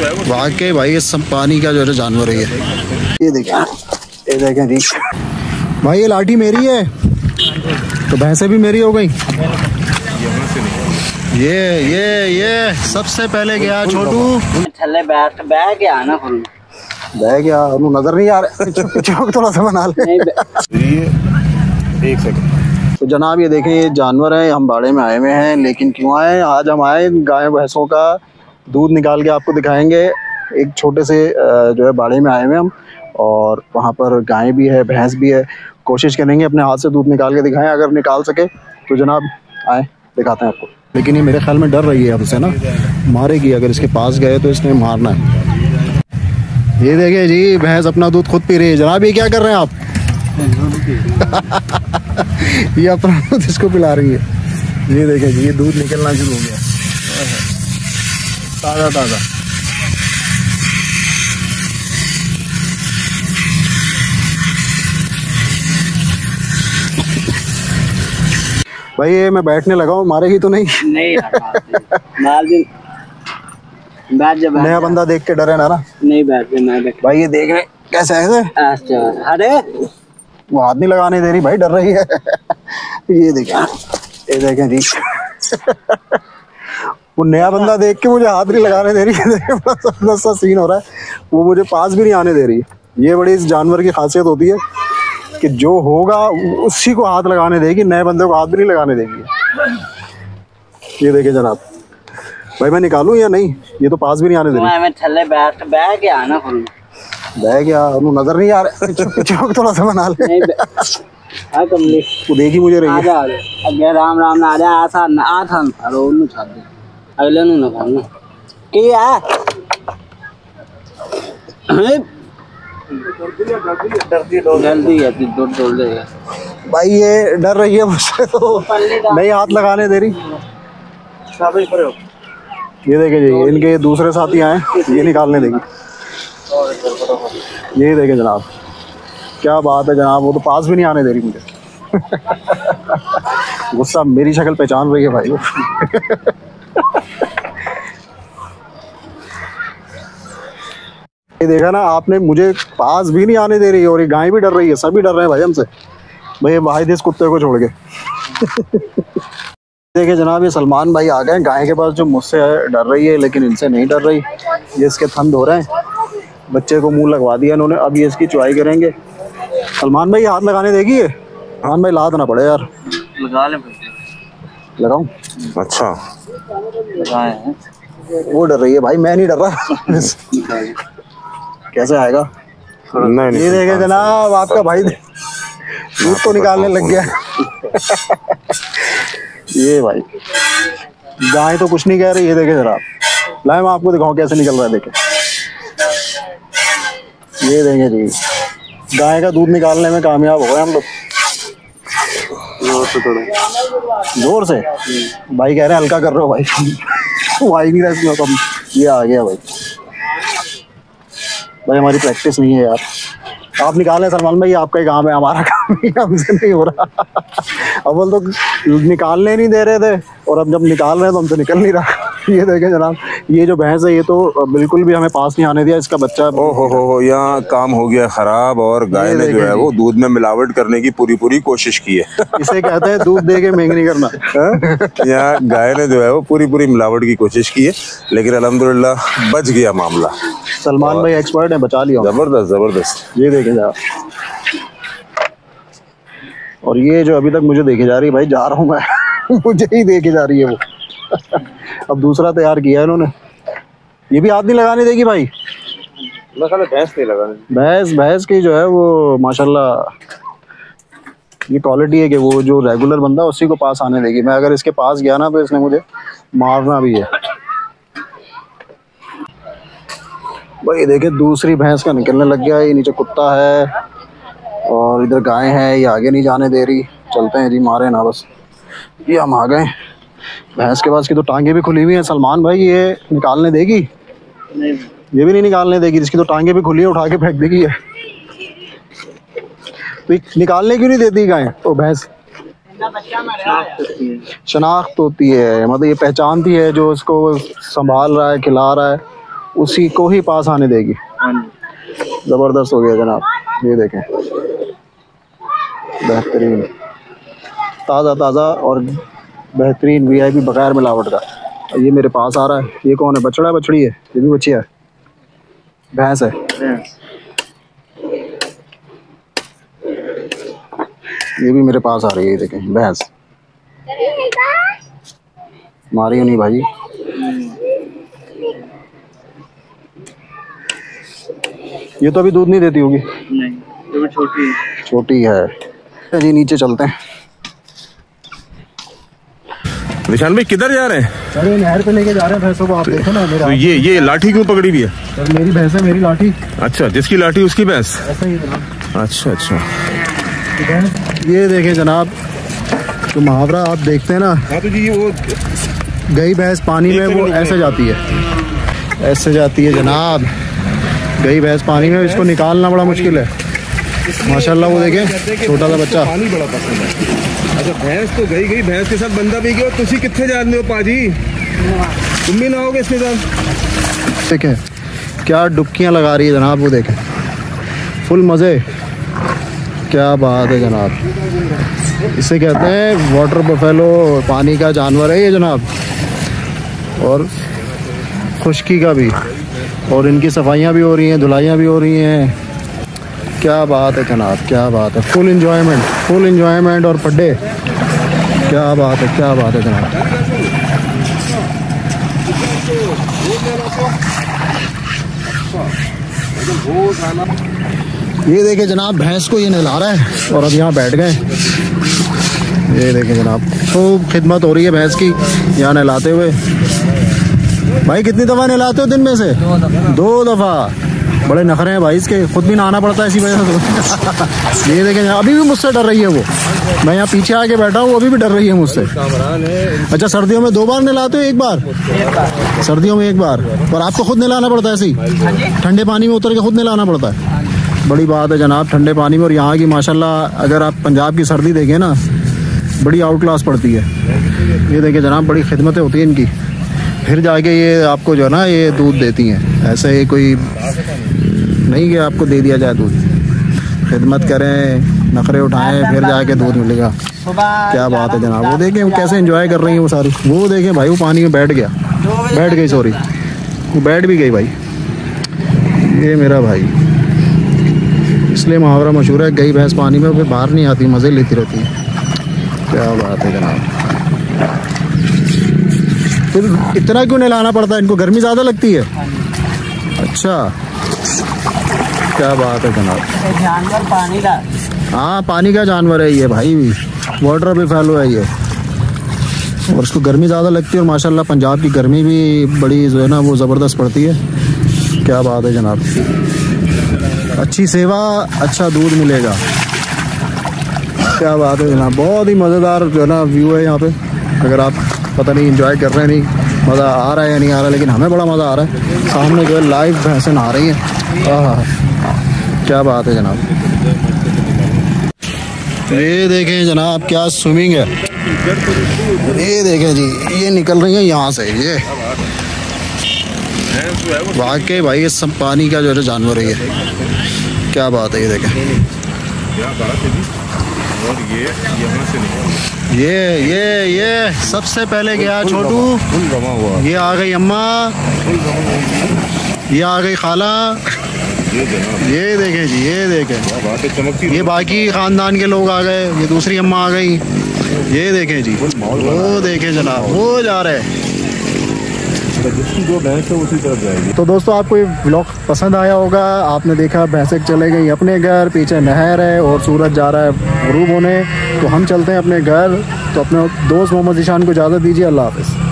वाकई भाई ये सब पानी का जो है जानवर है ये। देखे ये देखें जी भाई ये लाठी मेरी है। तो भैंसे भी मेरी हो गई। ये ये ये सबसे पहले गया छोटू। बैठ बह गया ना बह गया उन्हें नज़र नहीं आ रहा। चौक थोड़ा सा बना ले। एक सेकंड तो जनाब ये देखें ये जानवर है हम बाड़े में आए हुए हैं लेकिन क्यों आए? आज हम आए गाय भैंसों का। दूध निकाल के आपको दिखाएँगे। एक छोटे से जो है बाड़े में आए हुए हम और वहाँ पर गाय भी है, भैंस भी है। कोशिश करेंगे अपने हाथ से दूध निकाल के दिखाएँ। अगर निकाल सके तो जनाब आए, दिखाते हैं आपको। लेकिन ये मेरे ख्याल में डर रही है अब से ना। मारेगी, अगर इसके पास गए तो इसने मारना है। ये देखिए जी, भैंस अपना दूध खुद पी रही है। जनाब, ये क्या कर रहे हैं आप? ये अपना दूध इसको पिला रही है। ये देखें जी, ये दूध निकलना शुरू हो गया। ताज़ा ताज़ा। भाई ये मैं बैठने लगा हूँ मारेगी तो नहीं? नहीं बैठ जा नया बंदा देख के डरे ना ना? नहीं बैठ जा मैं बैठ भाई ये देख रहे कैसे ऐसे अच्छा अरे! वो हाथ नहीं लगाने दे रही भाई डर रही है। ये देखें ये देखें जी। वो नया बंदा देख के मुझे हाथ नहीं लगाने दे रही है। सीन हो रहा है। वो मुझे पास भी नहीं आने दे रही। ये बड़ी इस जानवर की खासियत होती है कि जो होगा उसी को हाथ लगाने देगी नए बंदे को हाथ भी नहीं लगाने देगी। ये देखे जनाब। भाई मैं निकालू या नहीं? ये तो पास भी नहीं आने दे बह गया नज़र नहीं आ रहा। चौक थोड़ा सा बना ले। तो देखी मुझे रही है। राम राम ना आ आ आ था ना आ था। अरे उन्हें छाड़ दे। आयल्यानं नका ना की जल्दी आती दूर तोड़ देगा भाई ये डर रही है मुझसे तो। नहीं हाथ लगाने दे रही। ये देखे जी इनके दूसरे साथी आए ये निकालने देंगे। ये देखे जनाब क्या बात है जनाब वो तो पास भी नहीं आने दे रही मुझे। गुस्सा मेरी शक्ल पहचान रही है भाई ये देखा ना आपने मुझे पास भी नहीं आने दे रही है और ये गाय भी डर रही है सभी डर रहे हैं भाई हमसे। भाई वाहिद इस कुत्ते को छोड़ के। देखिए जनाब ये सलमान भाई आ गए गाय के पास जो मुझसे डर रही है लेकिन इनसे नहीं डर रही। ये इसके थन धो रहे हैं। बच्चे को मुँह लगवा दिया इन्होंने अब ये इसकी चुआई करेंगे। सलमान भाई हाथ लगाने देगी ये? सलमान भाई लाद ना पड़े यार। लगा ले लगाऊँ? अच्छा। लगाए वो डर रही है भाई मैं नहीं डर रहा। कैसे आएगा? नहीं ये देखे जनाब आपका भाई दूध तो निकालने लग गया। ये भाई गाय तो कुछ नहीं कह रही ये देखे जनाब। लाए मैं आपको दिखाऊँ कैसे निकल रहा है देखे। ये देंगे जी गाय का दूध निकालने में कामयाब हो गए हम लोग। ज़ोर से भाई कह रहे हैं हल्का कर रहे हो भाई। ही नहीं रहा इसमें तो। ये आ गया भाई। भाई हमारी प्रैक्टिस नहीं है यार। आप निकाल निकालें सलमान भाई आपका ही काम है हमारा काम है, हमसे नहीं हो रहा। अब बोल तो निकालने नहीं दे रहे थे और अब जब निकाल रहे हैं तो हमसे निकल नहीं रहा। ये देखें जनाब ये जो भैंस है ये तो बिल्कुल भी हमें पास नहीं आने दिया इसका बच्चा ओ हो हो हो यहाँ काम हो गया खराब और गाय ने जो है वो दूध में मिलावट करने की पूरी पूरी कोशिश की है। इसे कहते हैं दूध दे के महंग नहीं करना। यहाँ गाय ने जो है वो पूरी पूरी मिलावट की कोशिश की है लेकिन अल्हम्दुलिल्लाह बच गया मामला। सलमान भाई एक्सपर्ट है बचा लिया। ज़बरदस्त ज़बरदस्त। ये देखे जा। और ये जो अभी तक मुझे देखी जा रही है भाई जा रहा हूँ मैं। मुझे ही देखे जा रही है वो। अब दूसरा तैयार किया है इन्होंने। ये भी हाथ नहीं लगाने देगी भाई। भैंस नहीं भैंस भैंस की जो है वो माशाल्लाह ये क्वालिटी है कि वो जो रेगुलर बंदा उसी को पास आने देगी। मैं अगर इसके पास गया ना तो इसने मुझे मारना भी है। भाई देखे दूसरी भैंस का निकलने लग गया ये नीचे कुत्ता है और इधर गाय है। ये आगे नहीं जाने दे रही। चलते हैं जी मारे ना बस। ये हम आ गए। भैंस के पास की तो टांगे भी खुली हुई हैं। सलमान भाई, ये निकालने देगी? नहीं ये भी नहीं निकालने देगी, जिसकी तो टांगे भी खुली है, उठा के फेंक देगी ये। तो निकालने क्यों नहीं देती गाय? तो भैंस शनाख्त होती है मतलब ये पहचानती है जो इसको संभाल रहा है, खिला रहा है, उसी को ही पास आने देगी। हाँ ज़बरदस्त हो गया जनाब, ये देखें। बेहतरीन। ताज़ा ताज़ा और बेहतरीन वी आई पी बगैर मिलावट का। और ये मेरे पास आ रहा है। ये कौन है? बछड़ा है बछड़ी है? ये भी बच्ची है। भैंस है। ये भी मेरे पास आ रही है ये देखें। भैंस। मारियो नहीं भाई। ये तो अभी दूध नहीं देती होगी। नहीं ये भी छोटी है। छोटी है। जी नीचे चलते हैं। निशान भाई किधर जा रहे हैं? अरे नहर पे लेके जा रहे हैं भैंसों को। आप देखो ना मेरा तो ये ये लाठी क्यों पकड़ी हुई है? सर मेरी भैंस है मेरी लाठी। अच्छा जिसकी लाठी उसकी भैंस? ऐसा ही है जनाब। अच्छा अच्छा। ये देखें जनाब तो मुहावरा आप देखते हैं ना हाँ तो जी वो गई भैंस पानी में वो ऐसे जाती है। ऐसे जाती है जनाब। गई भैंस पानी में इसको निकालना बड़ा मुश्किल है। माशाल्लाह वो देखें छोटा सा बच्चा। पानी बड़ा पसंद है। अच्छा भैंस तो गई गई भैंस के साथ बंदा भी गया तुसी कितने जाते हो पाजी? तुम भी ना होगे इसके साथ? देखें क्या डुबकियाँ लगा रही है जनाब वो देखें। फुल मज़े। क्या बात है जनाब। इसे कहते हैं वाटर बफेलो पानी का जानवर है ये जनाब। और खुश्की का भी। और इनकी सफाइयाँ भी हो रही हैं धुलाइयाँ भी हो रही हैं। क्या बात है जनाब क्या बात है। फुल इंजॉयमेंट फुल इंजॉयमेंट और पड्डे क्या बात है, क्या बात है जनाब ये देखे जनाब, भैंस को ये नहला रहा है और अब यहाँ बैठ गए। ये देखे जनाब, खूब खिदमत हो रही है भैंस की यहाँ नहलाते हुए। भाई, कितनी दफ़ा नहलाते हो दिन में से? दो दफ़ा। बड़े नखरे हैं भाई इसके, खुद भी नहाना पड़ता है इसी वजह से। तो। ये देखें, अभी भी मुझसे डर रही है वो। मैं यहाँ पीछे आके बैठा हूँ अभी भी डर रही है मुझसे। अच्छा सर्दियों में दो बार नहलाते हो, एक बार? सर्दियों में एक बार। पर आपको खुद नहलाना पड़ता है, ऐसे ठंडे पानी में उतर के खुद नहलाना पड़ता है। बड़ी बात है जनाब, ठंडे पानी में और यहाँ की माशाल्लाह, अगर आप पंजाब की सर्दी देखें ना, बड़ी आउट क्लास पड़ती है। ये देखें जनाब, बड़ी खिदमतें होती हैं इनकी। फिर जाके ये आपको जो है ना, ये दूध देती हैं। ऐसे ही कोई नहीं कि आपको दे दिया जाए दूध। खिदमत करें नखरे उठाएँ फिर जाके दूध मिलेगा। क्या बात है जनाब। वो देखें वो कैसे एंजॉय कर रही हैं वो सारी। वो देखें भाई वो पानी में बैठ गया। बैठ गई सॉरी वो बैठ भी गई भाई। ये मेरा भाई। इसलिए मुहावरा मशहूर है गई भैंस पानी में फिर बाहर नहीं आती मज़े लेती रहती है। क्या बात है जनाब। फिर इतना क्यों नहलाना पड़ता है? इनको गर्मी ज़्यादा लगती है। अच्छा। क्या बात है जनाब? जानवर पानी का। हाँ पानी का जानवर है ये भाई। वाटर भी फैलो है ये। और उसको गर्मी ज़्यादा लगती है और माशाल्लाह पंजाब की गर्मी भी बड़ी जो है ना वो ज़बरदस्त पड़ती है। क्या बात है जनाब। अच्छी सेवा अच्छा दूध मिलेगा। क्या बात है जनाब। बहुत ही मज़ेदार जो है ना व्यू है यहाँ पे। अगर आप पता नहीं इंजॉय कर रहे हैं नहीं मज़ा आ रहा है या नहीं आ रहा लेकिन हमें बड़ा मज़ा आ रहा है। सामने जो है लाइव भैंसें नहा रही हैं। आहा। क्या बात है जनाब? ये देखें जनाब क्या स्विमिंग है? ये देखें जी ये निकल रही है यहाँ से ये। वाकई भाई ये सब पानी का जो है जानवर है ये। क्या बात है ये देखें। और ये यहाँ से निकल ये ये ये सबसे पहले गया छोटू। ये आ गई अम्मा। ये आ गई खाला। ये देखें जी ये देखें। ये बाकी खानदान के लोग आ गए ये दूसरी अम्मा आ गई। ये देखें जी वो देखें जनाब वो जा रहे हैं। तरफ़ जाएगी। तो दोस्तों आपको ये ब्लॉग पसंद आया होगा। आपने देखा भैंसे चले गई अपने घर पीछे नहर है और सूरज जा रहा है गरूब होने। तो हम चलते हैं अपने घर। तो अपने दोस्त मोहम्मद ईशान को इजाज़त दीजिए अल्लाह हाफिज़।